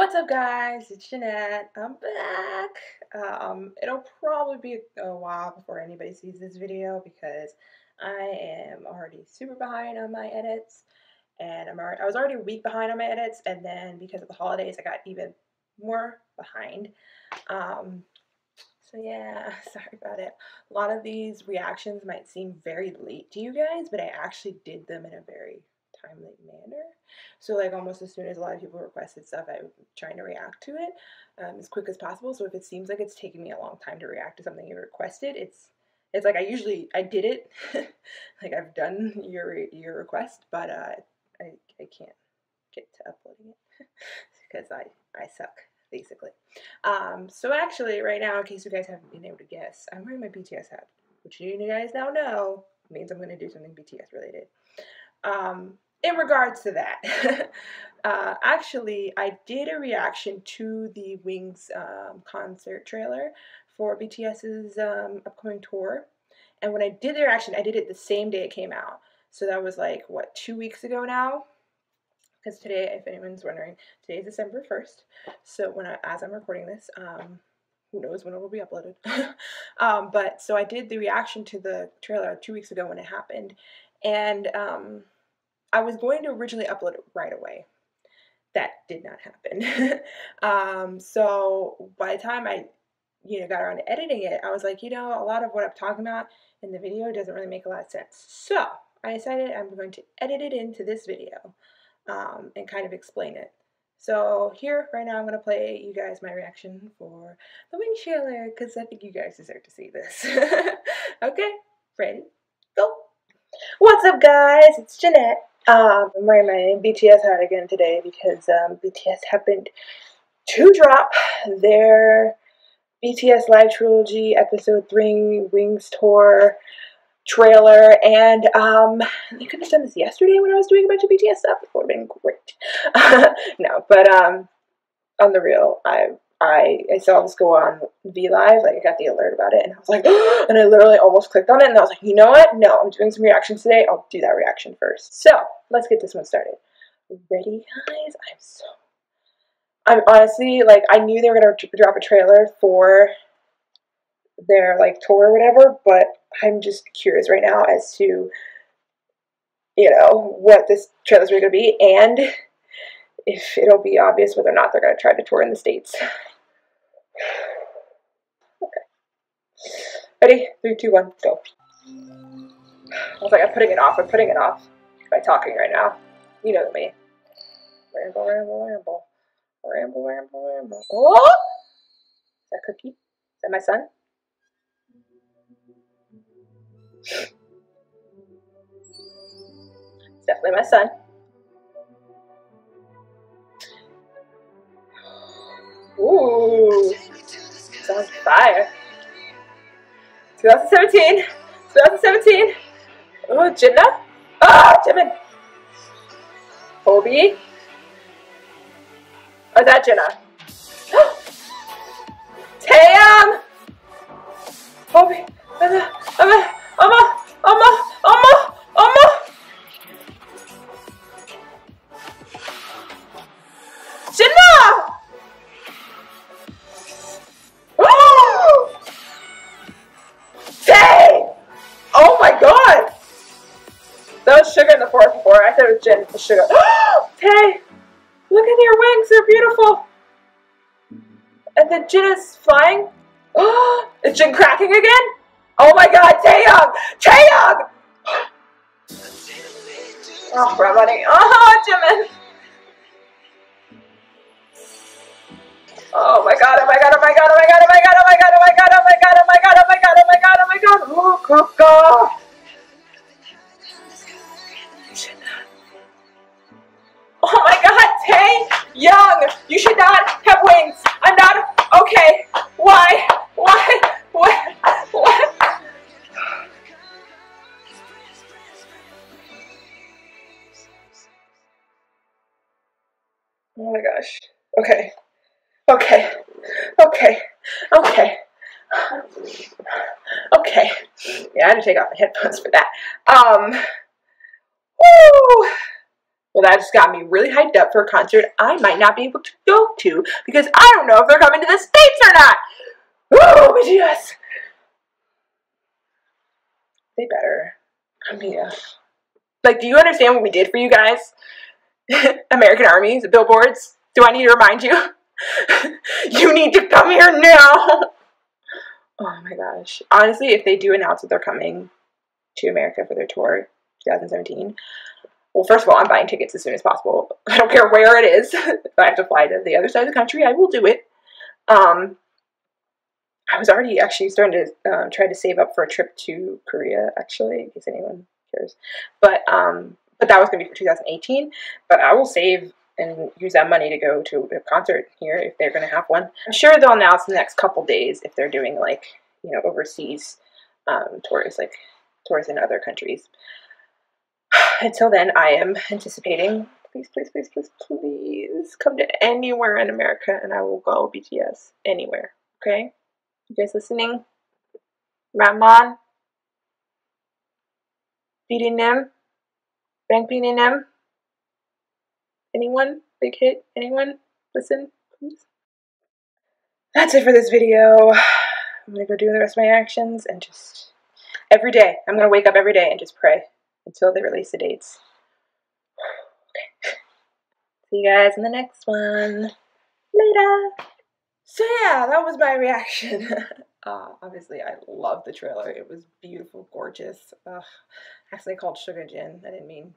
What's up, guys? It's Jeanette. I'm back. Um, it'll probably be a while before anybody sees this video because I am already super behind on my edits, and I'm already, I was already a week behind on my edits, and then because of the holidays, I got even more behind. Um, so yeah, sorry about it. A lot of these reactions might seem very late to you guys, but I actually did them in a very timely manner. So like almost as soon as a lot of people requested stuff, I'm trying to react to it um, as quick as possible. So if it seems like it's taking me a long time to react to something you requested, it's it's like I usually I did it, like I've done your your request, but uh, I I can't get to uploading it because I I suck basically. Um, so actually, right now, in case you guys haven't been able to guess, I'm wearing my BTS hat, which you guys now know means I'm going to do something BTS related. Um, in regards to that, uh, actually, I did a reaction to the Wings um, concert trailer for BTS's um, upcoming tour. And when I did the reaction, I did it the same day it came out. So that was like, what, two weeks ago now? Because today, if anyone's wondering, today is December 1st. So when I, as I'm recording this, um, who knows when it will be uploaded. um, but so I did the reaction to the trailer two weeks ago when it happened. And um, I was going to originally upload it right away. That did not happen. um, so by the time I, you know, got around to editing it, I was like, you know, a lot of what I'm talking about in the video doesn't really make a lot of sense. So I decided I'm going to edit it into this video um, and kind of explain it. So here, right now, I'm going to play you guys my reaction for the wing trailer because I think you guys deserve to see this. okay, ready, go. What's up, guys? It's Jeanette. Um, I'm wearing my BTS hat again today because um, BTS happened to drop their BTS Live Trilogy Episode 3 Wings Tour trailer, and um, they could have done this yesterday when I was doing a bunch of BTS stuff. It would have been great. no, but um, on the real, I I, I saw this go on V Live, like I got the alert about it, and I was like, and I literally almost clicked on it, and I was like, you know what? No, I'm doing some reactions today. I'll do that reaction first. So let's get this one started. Ready, guys? I'm so. I'm honestly like I knew they were gonna drop a trailer for their like tour or whatever, but I'm just curious right now as to you know what this trailer's gonna be and if it'll be obvious whether or not they're gonna try to tour in the states. Okay. Ready? Three, two, one, go. I was like, I'm putting it off. I'm putting it off by talking right now. You know me. Ramble, ramble, ramble. Ramble, ramble, ramble. Oh! Is that Cookie? Is that my son? It's definitely my son. Ooh. Sounds fire. 2017. 2017. Oh, Jinnah. Ah, Timon. Kobe. Oh, or that Jenna. Tam! Kobe. Ama, ama, ama. Gin with Suga. Tay! Look at your wings, they're beautiful! And the Jin is flying. is Jin cracking again? Oh my god, Taehyung! Taehyung! Oh, Ramani. Oh, Jimin! Oh my god, oh my god, oh my god, Okay. Okay. Okay. Okay. Yeah, I had to take off my headphones for that. Um. Woo! Well, that just got me really hyped up for a concert I might not be able to go to because I don't know if they're coming to the States or not. Oh, BTS! They better. Mean, uh, like, do you understand what we did for you guys? American armies, billboards. Do I need to remind you? you need to come here now. Oh my gosh. Honestly, if they do announce that they're coming to America for their tour, 2017, well, first of all, I'm buying tickets as soon as possible. I don't care where it is. if I have to fly to the other side of the country, I will do it. Um, I was already actually starting to uh, try to save up for a trip to Korea, actually, in case anyone cares. But um, but that was going to be for 2018. But I will save and use that money to go to a concert here if they're going to have one. I'm sure they'll announce in the next couple days if they're doing like you know overseas um, tours, like tours in other countries. Until then, I am anticipating. Please, please, please, please, please come to anywhere in America, and I will go BTS anywhere. Okay, you guys listening? Ramon, beating them, Bang beating them. Anyone? Big hit? Anyone? Listen, please. That's it for this video. I'm gonna go do the rest of my actions and just every day. I'm gonna wake up every day and just pray until they release the dates. okay. See you guys in the next one. Later. So yeah, that was my reaction. uh, obviously, I love the trailer. It was beautiful, gorgeous. Actually called Suga Jin. I didn't mean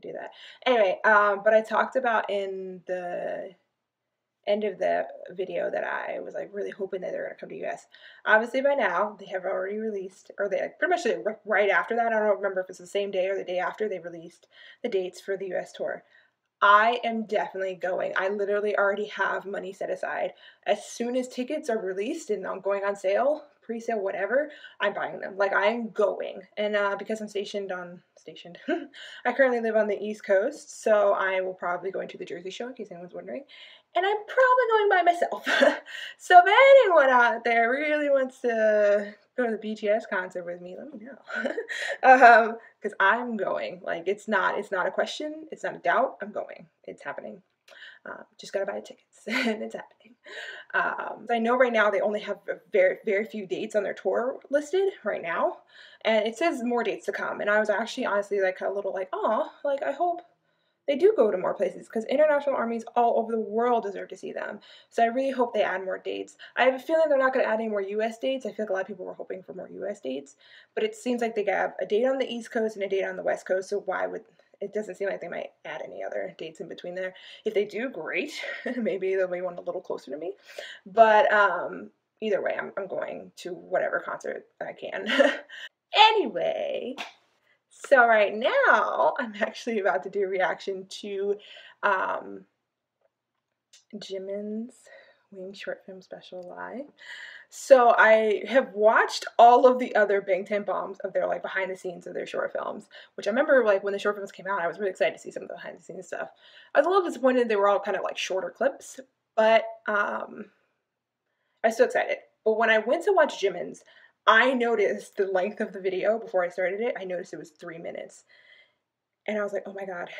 to do that. Anyway, um, but I talked about in the end of the video that I was like really hoping that they're to come to US. Obviously by now they have already released, or they pretty much right after that, I don't remember if it's the same day or the day after they released the dates for the US tour. I am definitely going. I literally already have money set aside. As soon as tickets are released and I'm going on sale, pre-sale, whatever, I'm buying them. Like I'm going. And uh, because I'm stationed on stationed, I currently live on the East Coast, so I will probably go into the Jersey Show in case anyone's wondering. And I'm probably going by myself. so if anyone out there really wants to go to the BTS concert with me, let me know. um, because I'm going. Like it's not it's not a question, it's not a doubt. I'm going. It's happening. Um, just gotta buy tickets, and it's happening. Um, I know right now they only have very very few dates on their tour listed right now, and it says more dates to come. And I was actually honestly like a little like, oh, like I hope they do go to more places because international armies all over the world deserve to see them. So I really hope they add more dates. I have a feeling they're not going to add any more US dates. I feel like a lot of people were hoping for more US dates, but it seems like they have a date on the East Coast and a date on the West Coast. So why would it doesn't seem like they might add any other dates in between there. If they do, great. Maybe they'll be one a little closer to me. But um, either way, I'm, I'm going to whatever concert I can. anyway, so right now, I'm actually about to do a reaction to um, Jimin's Wing short film special live. So I have watched all of the other Bangtan bombs of their like behind the scenes of their short films, which I remember like when the short films came out, I was really excited to see some of the behind the scenes stuff. I was a little disappointed they were all kind of like shorter clips, but um, I was still excited. But when I went to watch Jimin's, I noticed the length of the video before I started it. I noticed it was three minutes. And I was like, oh my God.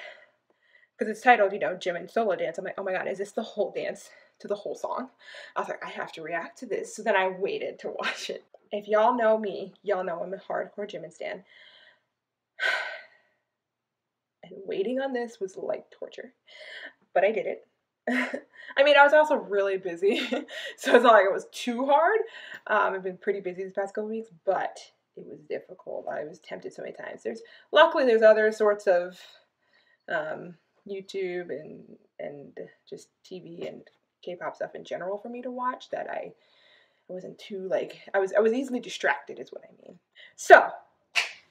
Because it's titled, you know, Jimin Solo Dance. I'm like, oh my God, is this the whole dance to the whole song? I was like, I have to react to this. So then I waited to watch it. If y'all know me, y'all know I'm a hardcore Jimin stan. And waiting on this was like torture. But I did it. I mean, I was also really busy, so it's not like it was too hard. Um, I've been pretty busy these past couple weeks, but it was difficult. I was tempted so many times. There's luckily there's other sorts of um, YouTube and and just TV and K-pop stuff in general for me to watch that I wasn't too like I was I was easily distracted is what I mean. So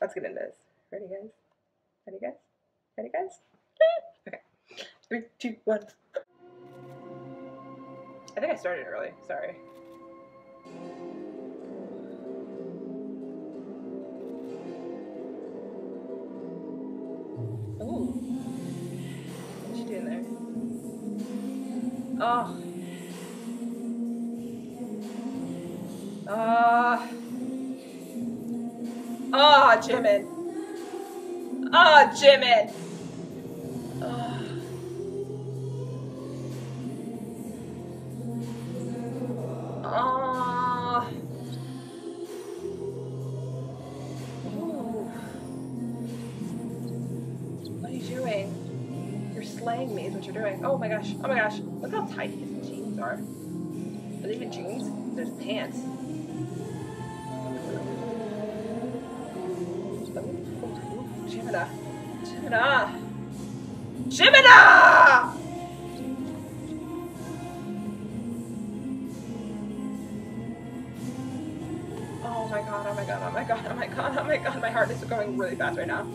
let's get into this. Ready guys? Ready guys? Ready guys? Okay. Three, two, one. I think I started early. Sorry. Oh. Ah. Uh. Ah, oh, Jimin. Ah, oh, Jimin. Tying me is what you're doing. Oh my gosh. Oh my gosh. Look how tight his jeans are. Are they even jeans? There's pants. Jimina. Jimina. Jimina! Oh my god, oh my god, oh my god, oh my god, oh my god, my heart is going really fast right now.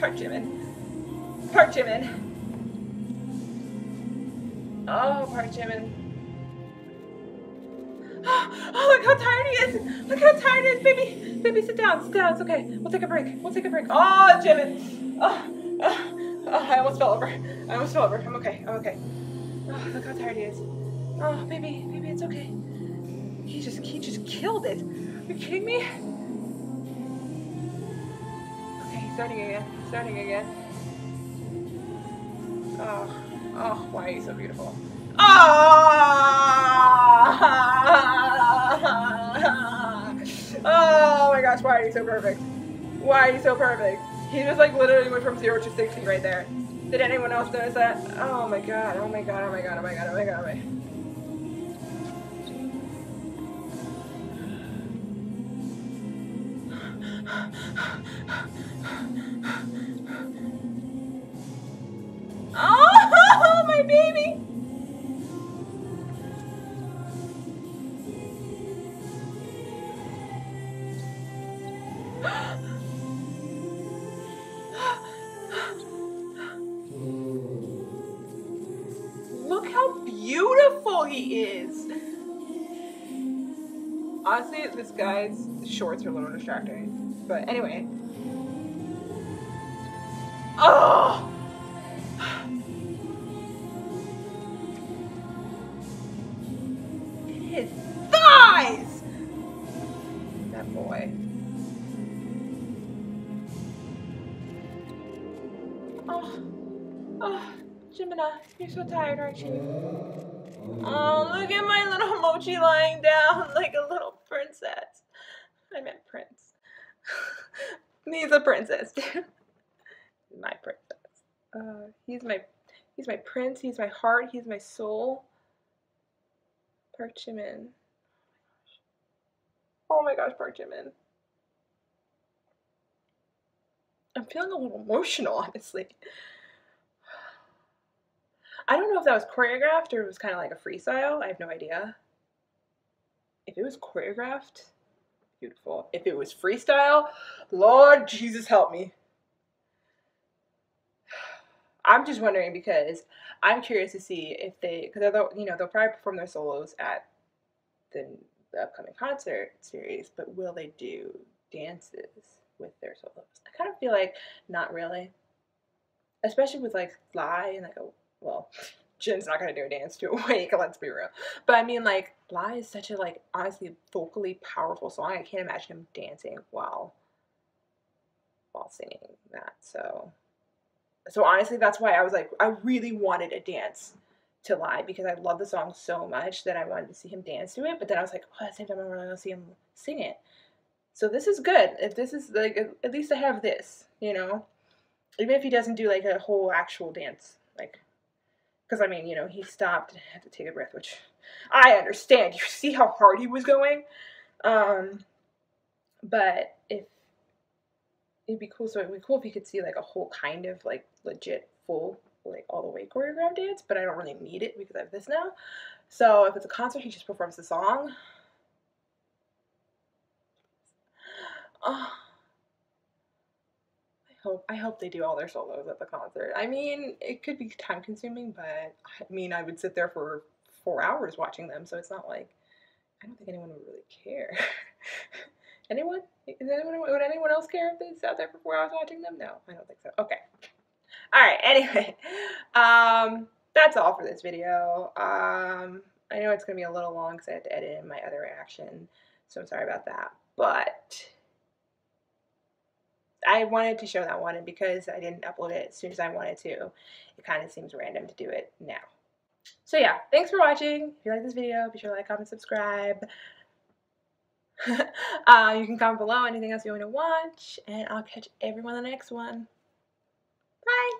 Park Jimin. Park Jimin. Oh, Park Jimin. Oh, look how tired he is. Look how tired he is. Baby, baby, sit down. Sit down. It's okay. We'll take a break. We'll take a break. Oh, Jimin. Oh, oh, oh, I almost fell over. I almost fell over. I'm okay. I'm okay. Oh, look how tired he is. Oh, baby, baby, it's okay. He just, he just killed it. Are you kidding me? Starting again. Starting again. Oh, oh, why are you so beautiful? Oh! oh my gosh, why are you so perfect? Why are you so perfect? He just like literally went from 0 to 60 right there. Did anyone else notice that? Oh my god, oh my god, oh my god, oh my god, oh my god, oh my god. Oh, my baby! Look how beautiful he is! Honestly, this guy's shorts are a little distracting. But anyway. Oh! His thighs! That boy. Oh, oh, Jimina, you're so tired, aren't you? Oh, look at my little mochi lying down like a little princess. I meant prince. he's a princess. my princess. Uh, he's my, he's my prince. He's my heart. He's my soul. Park Jimin. Oh my gosh, Park Jimin. I'm feeling a little emotional, honestly. I don't know if that was choreographed or it was kind of like a freestyle. I have no idea. If it was choreographed, beautiful. If it was freestyle, Lord Jesus help me. I'm just wondering because I'm curious to see if they, because you know, they'll probably perform their solos at the, the upcoming concert series, but will they do dances with their solos? I kind of feel like not really, especially with like Fly and like a well, Jin's not gonna do a dance to Awake, let's be real. But I mean, like, Lie is such a like honestly vocally powerful song. I can't imagine him dancing while while singing that. So so honestly, that's why I was like, I really wanted a dance to Lie because I love the song so much that I wanted to see him dance to it. But then I was like, oh, at the same time, I really want to see him sing it. So this is good. If this is like, at least I have this, you know, even if he doesn't do like a whole actual dance, because I mean, you know, he stopped and had to take a breath, which I understand. You see how hard he was going. Um, but if it'd be cool. So it'd be cool if you could see like a whole kind of like legit full like all the way choreographed dance, but I don't really need it because I have this now. So if it's a concert, he just performs the song. Oh, hope I hope they do all their solos at the concert. I mean, it could be time consuming, but I mean, I would sit there for four hours watching them, so it's not like I don't think anyone would really care. anyone? Is anyone, would anyone else care if they sat there for four hours watching them? No, I don't think so. Okay. All right. Anyway, um, that's all for this video. Um, I know it's going to be a little long because I had to edit in my other reaction, so I'm sorry about that. But I wanted to show that one, and because I didn't upload it as soon as I wanted to, it kind of seems random to do it now. So yeah, thanks for watching. If you like this video, be sure to like, comment, subscribe. uh, you can comment below anything else you want to watch, and I'll catch everyone in the next one. Bye!